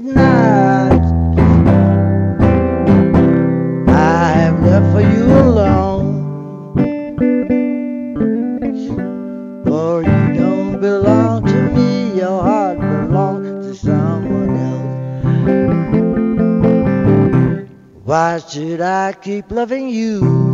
nights I have left for you alone. For you don't belong to me, your heart belongs to someone else. Why should I keep loving you?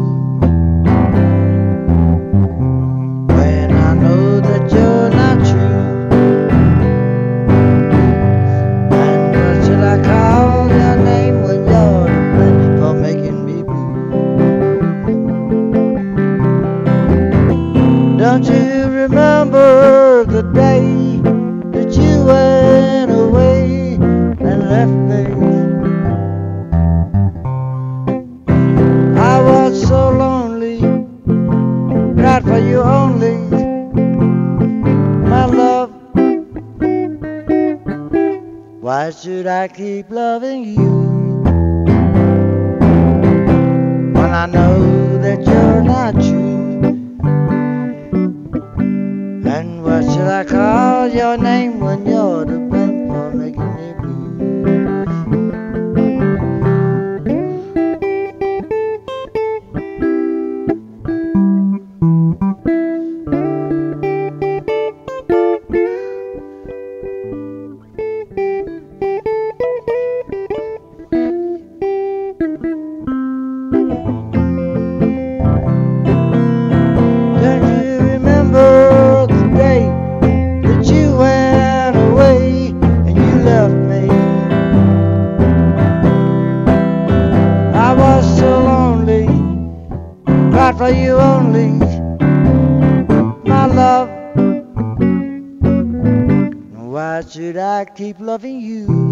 Don't you remember the day that you went away and left me? I was so lonely, not for you only, my love. Why should I keep loving you when I know that you're not? What should I call your name when you're to for you only, my love. Why should I keep loving you?